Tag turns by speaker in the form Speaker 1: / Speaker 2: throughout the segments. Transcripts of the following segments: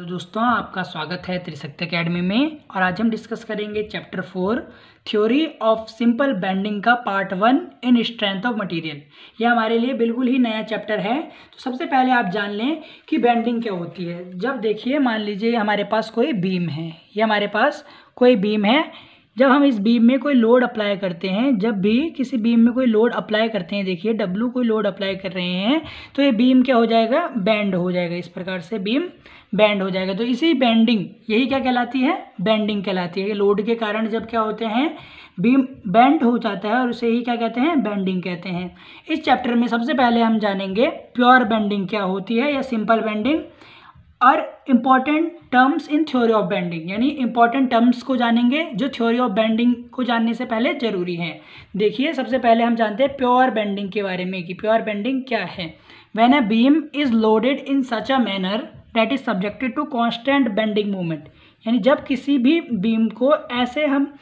Speaker 1: Hello दोस्तों, आपका स्वागत है त्रिशक्ति अकेडमी में और आज हम डिस्कस करेंगे chapter four theory of simple bending का part one in strength of material यह हमारे लिए बिल्कुल ही नया चैप्टर है। तो सबसे पहले आप जान लें कि बेंडिंग क्या होती है। जब देखिए, मान लीजिए हमारे पास कोई बीम है। ये हमारे पास कोई बीम है। जब हम इस बीम में कोई लोड अप्लाई करते हैं, जब भी किसी बीम में कोई लोड अप्लाई करते हैं, देखिए डब्लू कोई लोड अप्लाई कर रहे हैं तो ये बीम क्या हो जाएगा? बैंड हो जाएगा, इस प्रकार से बीम बैंड हो जाएगा। तो इसी बैंडिंग यही क्या कहलाती है? बैंडिंग कहलाती है। लोड के कारण जब क्या होते हैं बीम बैंड हो जाता है और उसे ही क्या कहते हैं? बैंडिंग कहते हैं। इस चैप्टर में सबसे पहले हम जानेंगे प्योर बैंडिंग क्या होती है या सिंपल बैंडिंग और important terms in theory of bending यानी इंपॉर्टेंट टर्म्स को जानेंगे जो थ्योरी ऑफ़ बैंडिंग को जानने से पहले ज़रूरी है। देखिए, सबसे पहले हम जानते हैं प्योर बैंडिंग के बारे में कि प्योर बैंडिंग क्या है। When a beam is loaded in such a manner that is subjected to constant bending movement यानी जब किसी भी बीम को ऐसे हम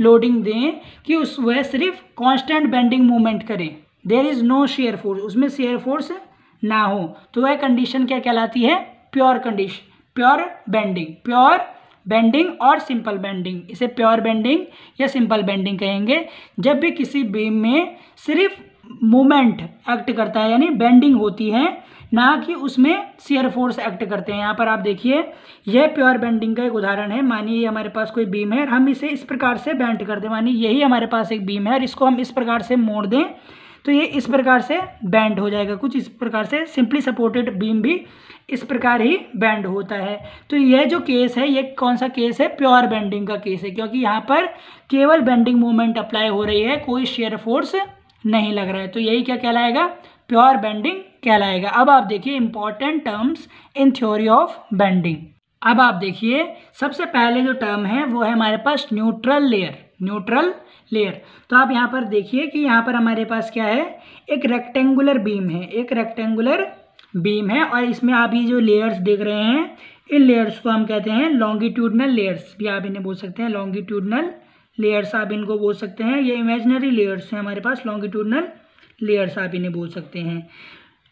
Speaker 1: लोडिंग दें कि उस, वह सिर्फ़ कांस्टेंट बेंडिंग मूवमेंट करें। There is no shear force उसमें शेयर फोर्स ना हो। तो वह कंडीशन क्या कहलाती है? Pure condition pure bending pure bending और सिंपल बेंडिंग इसे प्योर बेंडिंग या सिंपल बेंडिंग कहेंगे। जब भी किसी बीम में सिर्फ़ मूवमेंट एक्ट करता है, यानी बेंडिंग होती है, ना कि उसमें शेयर फोर्स एक्ट करते हैं। यहाँ पर आप देखिए, यह प्योर बेंडिंग का एक उदाहरण है। मानिए हमारे पास कोई बीम है और हम इसे इस प्रकार से बेंड कर दें। मानिए यही हमारे पास एक बीम है और इसको हम इस प्रकार से मोड़ दें। तो ये इस प्रकार से बैंड हो जाएगा। कुछ इस प्रकार से सिंपली सपोर्टेड बीम भी इस प्रकार ही बैंड होता है। तो यह जो केस है, ये कौन सा केस है? प्योर बैंडिंग का केस है, क्योंकि यहाँ पर केवल बैंडिंग मूवमेंट अप्लाई हो रही है, कोई शेयर फोर्स नहीं लग रहा है। तो यही क्या कहलाएगा? प्योर बैंडिंग कहलाएगा। अब आप देखिए important terms in theory of bending अब आप देखिए, सबसे पहले जो टर्म है, वो है हमारे पास न्यूट्रल लेयर न्यूट्रल लेयर। तो आप यहाँ पर देखिए कि यहाँ पर हमारे पास क्या है? एक रेक्टेंगुलर बीम है। एक रेक्टेंगुलर बीम है और इसमें आप ये जो लेयर्स देख रहे हैं, इन लेयर्स को हम कहते हैं लॉन्गिट्यूडनल लेयर्स भी आप इन्हें बोल सकते हैं लॉन्गिट्यूडनल लेयर्स आप इनको बोल सकते हैं। ये इमेजनरी लेयर्स हैं हमारे पास लॉन्गिट्यूडनल लेयर्स आप इन्हें बोल सकते हैं।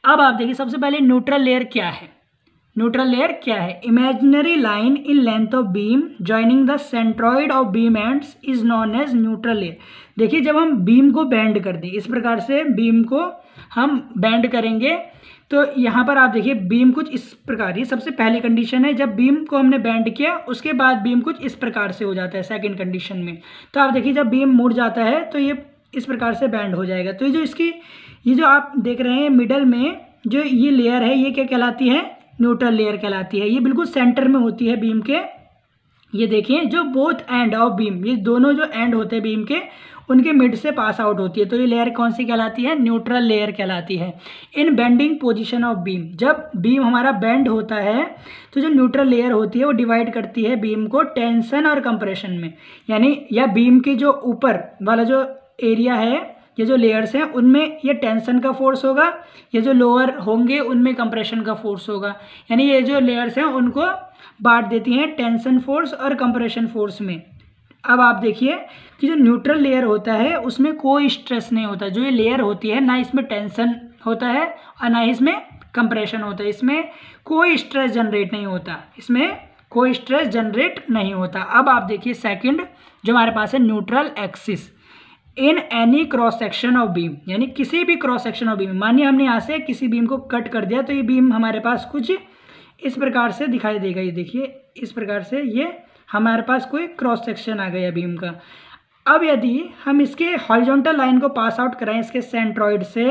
Speaker 1: अब आप देखिए, सबसे पहले न्यूट्रल लेयर क्या है? न्यूट्रल लेयर क्या है? Imaginary line in length of beam joining the centroid of beam ends is known as neutral layer देखिए, जब हम बीम को बैंड कर दें, इस प्रकार से बीम को हम बैंड करेंगे तो यहाँ पर आप देखिए बीम कुछ इस प्रकार, ये सबसे पहली कंडीशन है। जब बीम को हमने बैंड किया, उसके बाद बीम कुछ इस प्रकार से हो जाता है सेकंड कंडीशन में। तो आप देखिए, जब बीम मुड़ जाता है तो ये इस प्रकार से बैंड हो जाएगा। तो ये जो इसकी, ये जो आप देख रहे हैं मिडल में, जो ये लेयर है, ये क्या कहलाती है? न्यूट्रल लेयर कहलाती है। ये बिल्कुल सेंटर में होती है बीम के। ये देखिए, जो बोथ एंड ऑफ़ बीम ये दोनों जो एंड होते हैं बीम के, उनके मिड से पास आउट होती है। तो ये लेयर कौन सी कहलाती है? न्यूट्रल लेयर कहलाती है। In bending position of beam जब बीम हमारा बेंड होता है तो जो न्यूट्रल लेयर होती है, वो डिवाइड करती है बीम को टेंशन और कंप्रेशन में। यानी या बीम के जो ऊपर वाला जो एरिया है ये जो लेयर्स हैं, उनमें ये टेंशन का फोर्स होगा, ये जो लोअर होंगे, उनमें कंप्रेशन का फोर्स होगा। यानी ये जो लेयर्स हैं, उनको बांट देती हैं टेंशन फोर्स और कंप्रेशन फोर्स में। अब आप देखिए कि जो न्यूट्रल लेयर होता है, उसमें कोई स्ट्रेस नहीं होता। जो ये लेयर होती है, ना इसमें टेंशन होता है और ना इसमें कंप्रेशन होता है। इसमें कोई स्ट्रेस जनरेट नहीं होता। इसमें कोई स्ट्रेस जनरेट नहीं होता। अब आप देखिए सेकंड जो हमारे पास है neutral axis in any cross section of beam यानी किसी भी क्रॉस सेक्शन ऑफ़ बीम मानिए हमने यहाँ से किसी बीम को कट कर दिया तो ये बीम हमारे पास कुछ इस प्रकार से दिखाई देगा। ये देखिए, इस प्रकार से ये हमारे पास कोई क्रॉस सेक्शन आ गया बीम का। अब यदि हम इसके हॉरिजॉन्टल लाइन को पास आउट कराएँ, इसके सेंट्रॉइड से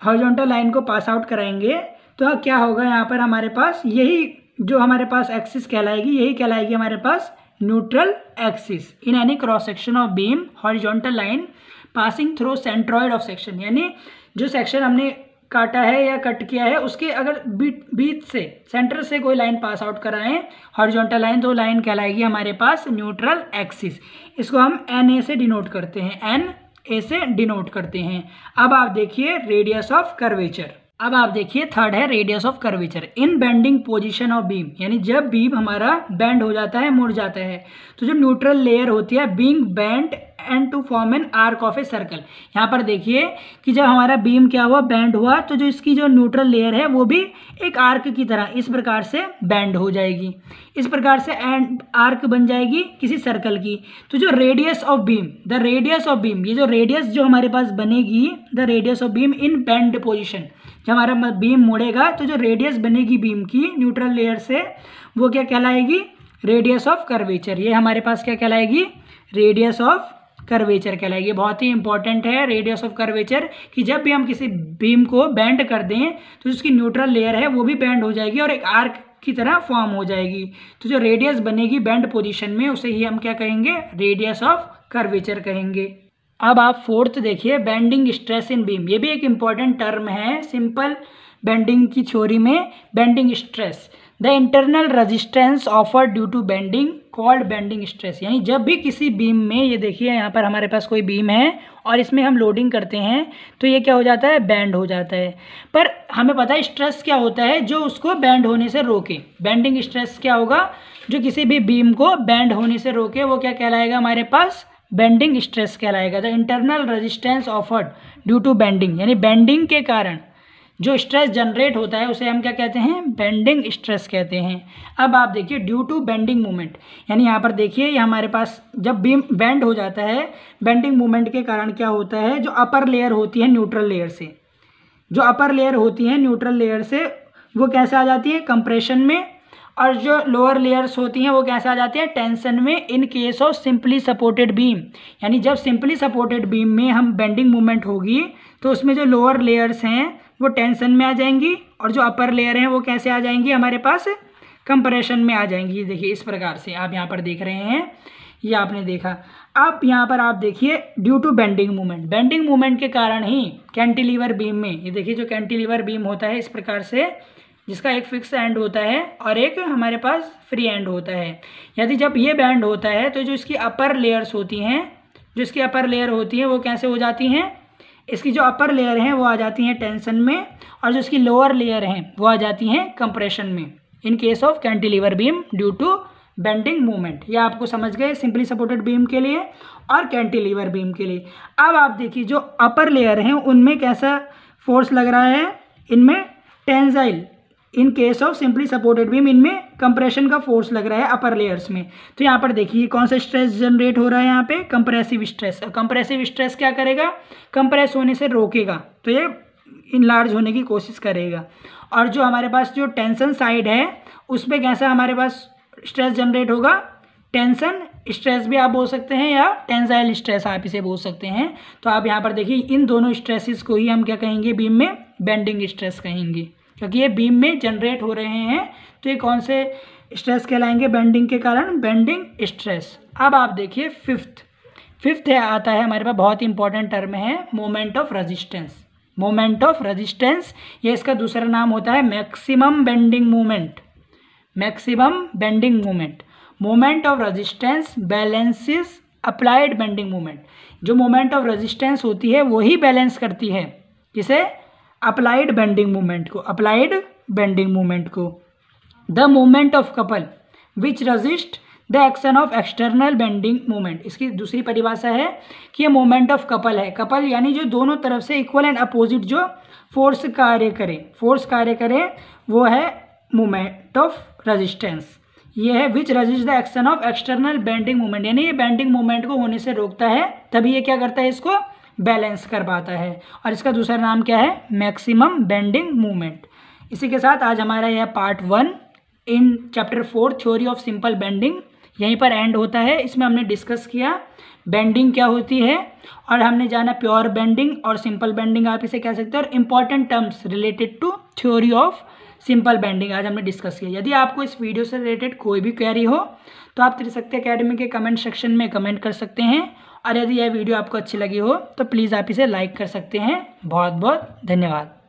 Speaker 1: हॉरिजॉन्टल लाइन को पास आउट कराएँगे तो क्या होगा? यहाँ पर हमारे पास यही जो हमारे पास एक्सिस कहलाएगी, यही कहलाएगी हमारे पास neutral axis in any cross section of beam horizontal line passing through centroid of section यानी जो सेक्शन हमने काटा है या कट किया है, उसके अगर बीच बीच से सेंटर से कोई लाइन पास आउट कराएँ हॉरिजॉन्टल लाइन तो लाइन कहलाएगी हमारे पास न्यूट्रल एक्सिस इसको हम एन ए से डिनोट करते हैं. एन ए से डिनोट करते हैं. अब आप देखिए रेडियस ऑफ़ कर्वेचर अब आप देखिए थर्ड है radius of curvature in bending position of beam यानी जब बीम हमारा बेंड हो जाता है, मुड़ जाता है। तो जो न्यूट्रल लेयर होती है being bend and to form an arc of a circle यहाँ पर देखिए कि जब हमारा बीम क्या हुआ? बैंड हुआ तो जो इसकी जो न्यूट्रल लेयर है, वो भी एक आर्क की तरह इस प्रकार से बैंड हो जाएगी। इस प्रकार से एंड आर्क बन जाएगी किसी सर्कल की। तो जो radius of beam the radius of beam ये जो रेडियस जो हमारे पास बनेगी the radius of beam in bend position जब हमारा बीम मुड़ेगा तो जो रेडियस बनेगी बीम की न्यूट्रल लेयर से, वो क्या कहलाएगी? रेडियस ऑफ़ कर्वेचर ये हमारे पास क्या कहलाएगी? रेडियस ऑफ़ कर्वेचर कहलाएगी। बहुत ही इंपॉर्टेंट है रेडियस ऑफ़ कर्वेचर कि जब भी हम किसी बीम को बैंड कर दें तो उसकी न्यूट्रल लेयर है, वो भी बैंड हो जाएगी और एक आर्क की तरह फॉर्म हो जाएगी। तो जो रेडियस बनेगी बैंड पोजीशन में, उसे ही हम क्या कहेंगे? रेडियस ऑफ़ कर्वेचर कहेंगे। अब आप फोर्थ देखिए बेंडिंग स्ट्रेस इन बीम ये भी एक इंपॉर्टेंट टर्म है सिंपल बेंडिंग की थ्योरी में bending stress the internal resistance offer due to bending called bending stress यानी जब भी किसी बीम में, ये देखिए यहाँ पर हमारे पास कोई बीम है, और इसमें हम लोडिंग करते हैं तो ये क्या हो जाता है? बैंड हो जाता है। पर हमें पता है स्ट्रेस क्या होता है? जो उसको बैंड होने से रोके। बेंडिंग स्ट्रेस क्या होगा? जो किसी भी बीम को बैंड होने से रोके, वो क्या कहलाएगा हमारे पास? बेंडिंग स्ट्रेस कहलाएगा। The internal resistance offered due to bending यानी बेंडिंग के कारण। जो स्ट्रेस जनरेट होता है, उसे हम क्या कहते हैं? बेंडिंग स्ट्रेस कहते हैं। अब आप देखिए ड्यू टू बेंडिंग मूवमेंट यानी यहाँ पर देखिए, ये हमारे पास जब बीम बेंड हो जाता है बेंडिंग मूवमेंट के कारण क्या होता है? जो अपर लेयर होती है न्यूट्रल लेयर से। जो अपर लेयर होती है न्यूट्रल लेयर से, वो कैसे आ जाती है? कंप्रेशन में। और जो लोअर लेयर्स होती हैं, वो कैसे आ जाती है? टेंशन में in case of simply supported beam यानी जब सिंपली सपोर्टेड बीम में हम बेंडिंग मूवमेंट होगी तो उसमें जो लोअर लेयर्स हैं वो टेंशन में आ जाएँगी और जो अपर लेयर हैं वो कैसे आ जाएँगी? हमारे पास कंप्रेशन में आ जाएँगी। ये देखिए, इस प्रकार से आप यहाँ पर देख रहे हैं। ये आपने देखा। अब यहाँ पर आप देखिए due to bending movement bending movement के कारण ही कैंटिलीवर बीम में, ये देखिए जो कैंटिलीवर बीम होता है इस प्रकार से, जिसका एक फिक्स एंड होता है और एक हमारे पास फ्री एंड होता है। यदि जब ये बैंड होता है तो जो इसकी अपर लेयर्स होती हैं, जो इसकी अपर लेयर होती हैं, वो कैसे हो जाती हैं? इसकी जो अपर लेयर हैं, वो आ जाती हैं टेंशन में और जो इसकी लोअर लेयर हैं, वो आ जाती हैं कंप्रेशन में। In case of cantilever beam due to bending movement ये आपको समझ गए सिंपली सपोर्टेड बीम के लिए और कैंटिलीवर बीम के लिए। अब आप देखिए, जो अपर लेयर हैं, उनमें कैसा फोर्स लग रहा है? इनमें tensile in case of simply supported beam इनमें कंप्रेशन का फोर्स लग रहा है अपर लेयर्स में। तो यहाँ पर देखिए कौन सा स्ट्रेस जनरेट हो रहा है यहाँ पे? कंप्रेसिव स्ट्रेस कंप्रेसिव स्ट्रेस क्या करेगा? कंप्रेस होने से रोकेगा। तो ये इनलार्ज होने की कोशिश करेगा। और जो हमारे पास जो टेंशन साइड है उस पर कैसा हमारे पास स्ट्रेस जनरेट होगा? टेंशन स्ट्रेस भी आप बोल सकते हैं या टेंसाइल स्ट्रेस आप इसे बोल सकते हैं। तो आप यहाँ पर देखिए, इन दोनों स्ट्रेसेस को ही हम क्या कहेंगे? बीम में बेंडिंग स्ट्रेस कहेंगे। क्योंकि ये बीम में जनरेट हो रहे हैं तो ये कौन से स्ट्रेस कहलाएँगे? बेंडिंग के कारण बेंडिंग स्ट्रेस अब आप देखिए फिफ्थ फिफ्थ है, आता है हमारे पास, बहुत ही इंपॉर्टेंट टर्म है moment of resistance moment of resistance ये इसका दूसरा नाम होता है maximum bending moment maximum bending moment moment of resistance balances applied bending movement जो मोमेंट ऑफ़ रेजिस्टेंस होती है वही बैलेंस करती है। किसे अप्लाइड बेंडिंग मूवमेंट को अप्लाइड बेंडिंग मूवमेंट को. The movement of couple which resist the action of external bending movement इसकी दूसरी परिभाषा है कि ये मूवमेंट ऑफ़ कपल है। कपल यानी जो दोनों तरफ़ से इक्वल एंड अपोजिट जो फोर्स कार्य करे। फोर्स कार्य करे, वो है मूवमेंट ऑफ़ रजिस्टेंस ये है which resist the action of external bending movement यानी ये बेंडिंग मूवमेंट को होने से रोकता है, तभी ये क्या करता है इसको? बैलेंस कर पाता है। और इसका दूसरा नाम क्या है? Maximum bending movement. इसी के साथ आज हमारा यह part one in chapter four, theory of simple bending, यहीं पर एंड होता है। इसमें हमने डिस्कस किया बेंडिंग क्या होती है, और हमने जाना प्योर बेंडिंग और सिंपल बेंडिंग, आप इसे कह सकते हैं। और important terms related to theory of simple bending, आज हमने डिस्कस किया। यदि आपको इस वीडियो से रिलेटेड कोई भी क्वेरी हो तो आप त्रिशक्ति अकेडमी के कमेंट सेक्शन में कमेंट कर सकते हैं। और यदि यह वीडियो आपको अच्छी लगी हो तो प्लीज़ आप इसे लाइक कर सकते हैं। बहुत बहुत धन्यवाद।